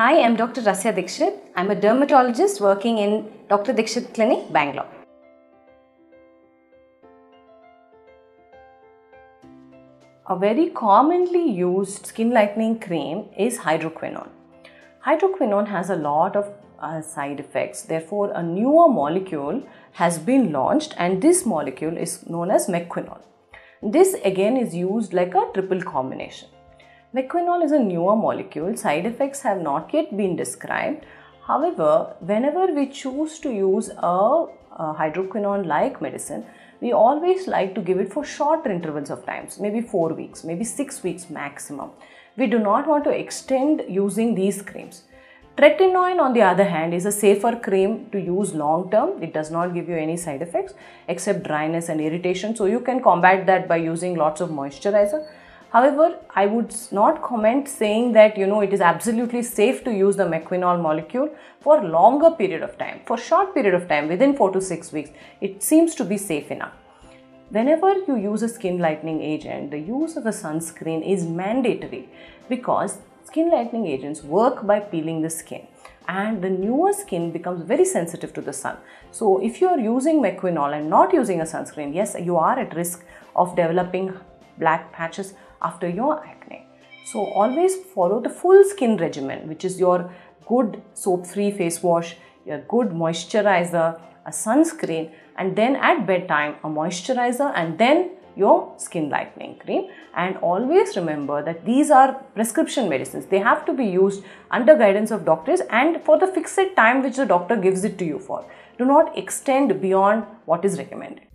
Hi, I'm Dr. Rasya Dixit. I'm a dermatologist working in Dr. Dixit Clinic, Bangalore. A very commonly used skin lightening cream is hydroquinone. Hydroquinone has a lot of uh, side effects. Therefore, a newer molecule has been launched and this molecule is known as mequinol. This again is used like a triple combination. Mequinol is a newer molecule. Side effects have not yet been described. However, whenever we choose to use a, a hydroquinone like medicine, we always like to give it for shorter intervals of times, maybe 4 weeks, maybe 6 weeks maximum. We do not want to extend using these creams. Tretinoin on the other hand is a safer cream to use long term. It does not give you any side effects except dryness and irritation. So you can combat that by using lots of moisturizer. However, I would not comment saying that you know it is absolutely safe to use the mequinol molecule for a longer period of time. For short period of time within 4 to 6 weeks, it seems to be safe enough. Whenever you use a skin lightening agent, the use of a sunscreen is mandatory because skin lightening agents work by peeling the skin and the newer skin becomes very sensitive to the sun. So if you are using mequinol and not using a sunscreen, yes, you are at risk of developing black patches after your acne. So always follow the full skin regimen, which is your good soap-free face wash, your good moisturizer, a sunscreen, and then at bedtime a moisturizer, and then your skin lightening cream. And always remember that these are prescription medicines. They have to be used under guidance of doctors and for the fixed time which the doctor gives it to you for. Do not extend beyond what is recommended